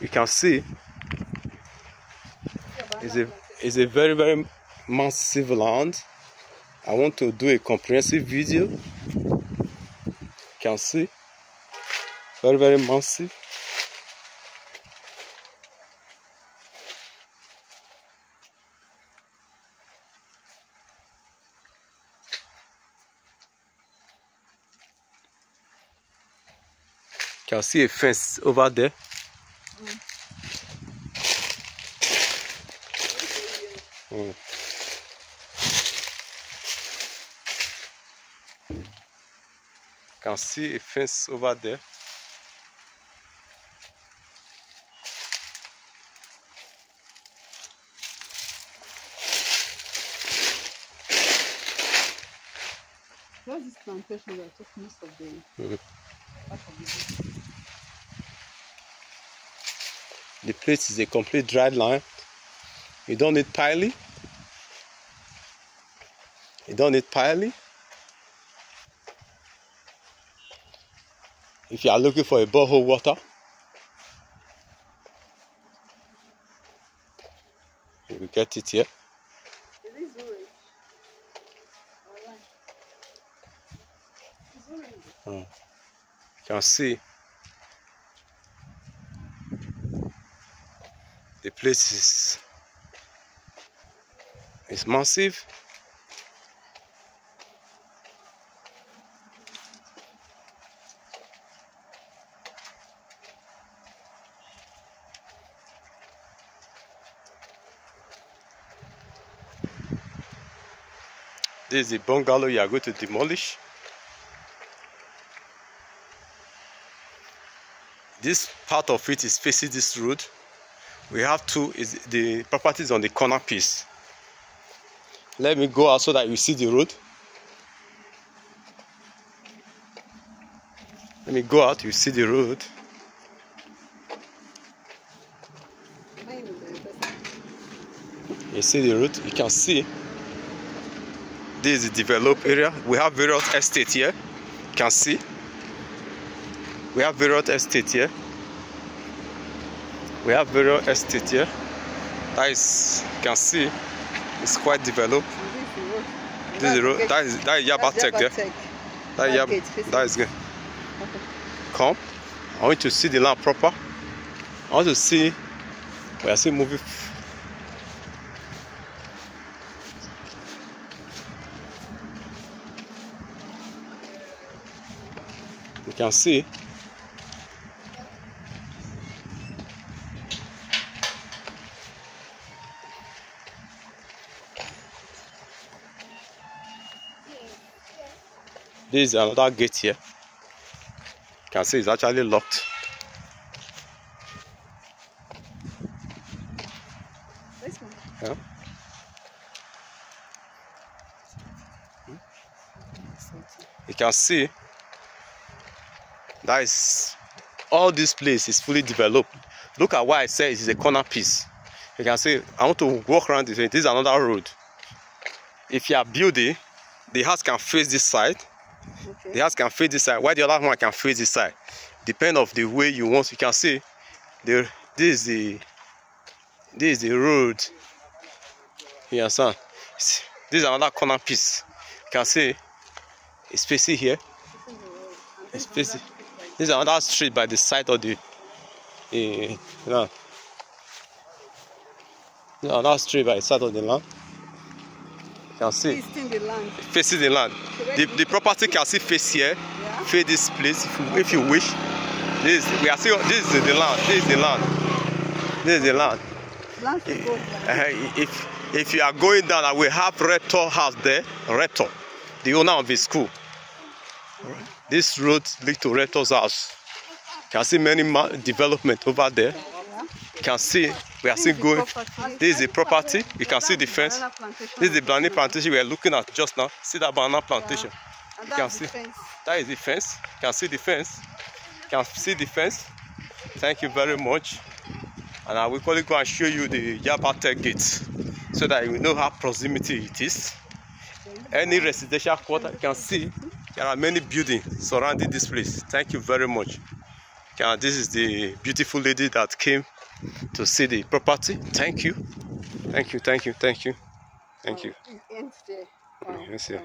you can see it's a it's a very very massive land. I want to do a comprehensive video. You can see very very massive. Can see a fence over there Mm. Can see a fence over there. Where's this plantation that took most of the Mhm. part of the place is a complete dry land. You don't need piling. You don't need piling. If you are looking for a borehole water, you will get it here. Zurich. You can see the place is is massive. This is the bungalow you are going to demolish. this part of it is facing this road we have two is the property is on the corner piece. Let me go out so that you see the road. Let me go out you see the road. You see the road you can see. This is the developed area. We have various estate here. You can see. We have various estate here we have various estate here. That is you can see it's quite developed. Is this is the road. That is that is yaba tech there that is yaba that is good. Okay. come. I want to see the land proper. I want to see we are still moving you can see this is another gate here. You can see it's actually locked. This one. yeah. You can see that is all this place is fully developed. Look at why i said it is a corner piece. You can see i want to walk around this this is another road. If you are building the house can face this side Okay. the house can face this side. While the other one can face this side? Depend of the way you want. You can see the this is the this is the road. You understand? This is another corner piece. You can see it's facing here. It's facing this is another street by the side of the uh, land. This is another street by the side of the land. you can see. In the land. facing the land the the property can still face here. Yeah. face this place if you if you wish. This we are still this is the land. This is the land. This is the land. Land go. uh, if if you are going down we have rector house there rector the owner of the school. This road lead to rector's house. You can see many development over there. You can see we are still going this is the property you can see the fence this is the banana plantation we are looking at just now see that banana plantation And can see. That is the fence. You can see the fence. You can see the fence. Thank you very much. And I will quickly go and show you the Yabatech gate so that you know how proximity it is. Any residential quarter, you can see there are many buildings surrounding this place. Thank you very much. Yeah, this is the beautiful lady that came to see the property. Thank you. Thank you, thank you, thank you. Thank you. Yes, yeah.